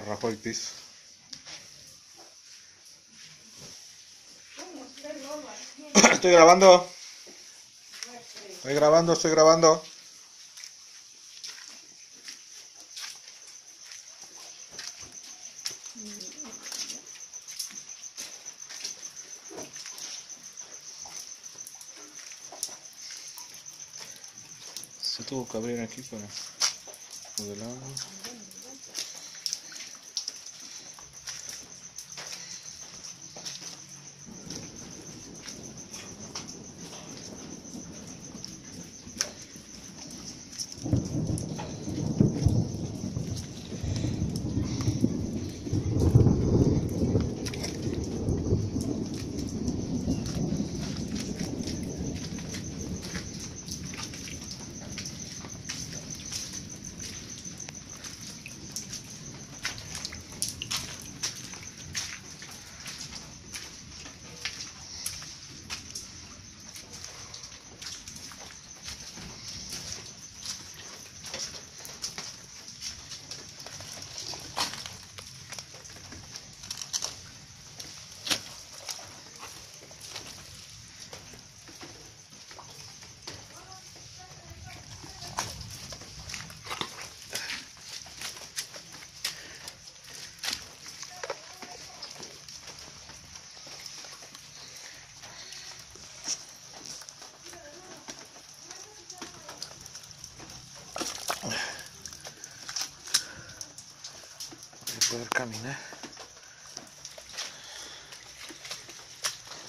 Rajó el piso. Estoy grabando. Estoy grabando, estoy grabando. Se tuvo que abrir aquí para modelar. para poder caminar.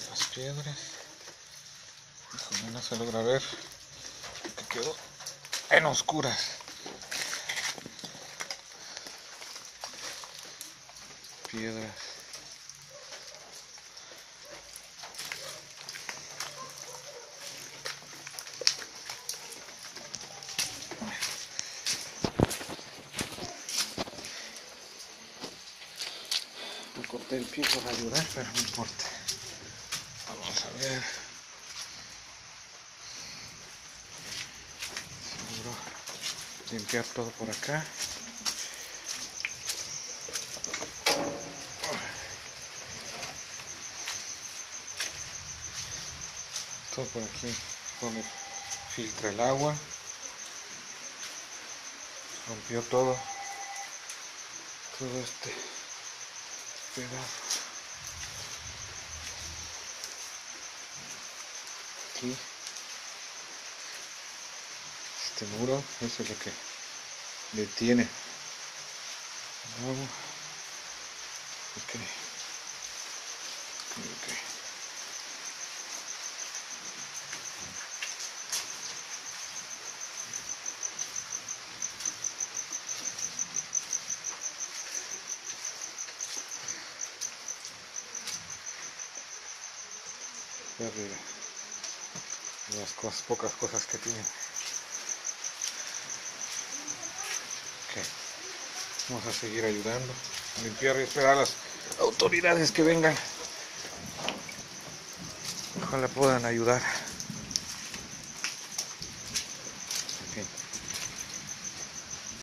Las piedras. Híjole, no se logra ver que quedó en oscuras. Piedras corté el pie ayudar, pero no importa. Vamos a ver. Seguro limpiar todo por acá. Todo por aquí donde filtra el agua. Rompió todo. Todo este pedazo. Aquí. Este muro, eso es lo que detiene el agua. Ok. Las pocas cosas que tienen. Ok. Vamos a seguir ayudando. A limpiar y esperar a las autoridades que vengan. Ojalá puedan ayudar.